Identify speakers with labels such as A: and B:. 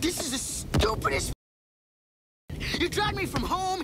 A: This is the stupidest. You dragged me from home